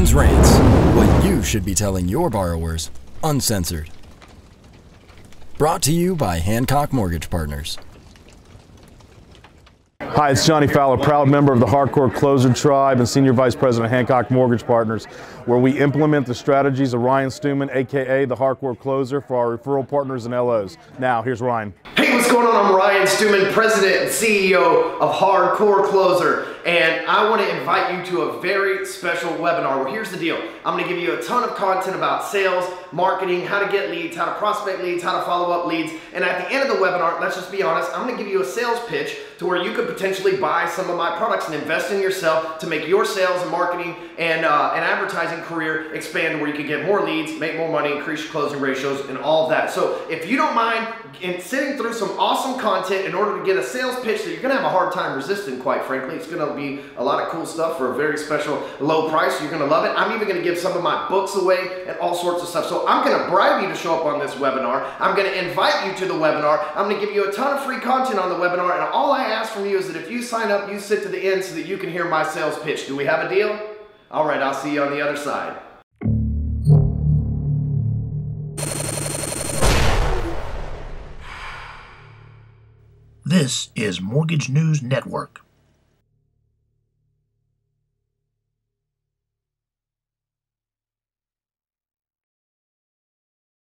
Ryan's Rants. What you should be telling your borrowers, uncensored. Brought to you by Hancock Mortgage Partners. Hi, it's Johnny Fowler, proud member of the Hardcore Closer Tribe and Senior Vice President of Hancock Mortgage Partners, where we implement the strategies of Ryan Stewman, aka the Hardcore Closer, for our referral partners and LOs. Now, here's Ryan. Hey, what's going on? I'm Ryan Stewman, President and CEO of Hardcore Closer, and I want to invite you to a very special webinar. Well, here's the deal I'm going to give you a ton of content about sales, marketing, how to get leads, how to prospect leads, how to follow up leads, and at the end of the webinar, let's just be honest, I'm going to give you a sales pitch to where you could potentially buy some of my products and invest in yourself to make your sales and marketing and, uh, and advertising career expand where you can get more leads, make more money, increase your closing ratios, and all of that. So if you don't mind in sitting through some awesome content in order to get a sales pitch that you're going to have a hard time resisting, quite frankly, it's going to be a lot of cool stuff for a very special low price. You're going to love it. I'm even going to give some of my books away and all sorts of stuff. So I'm going to bribe you to show up on this webinar. I'm going to invite you to the webinar. I'm going to give you a ton of free content on the webinar. And all I ask from you is that if you sign up, you sit to the end so that you can hear my sales pitch. Do we have a deal? All right, I'll see you on the other side. This is Mortgage News Network.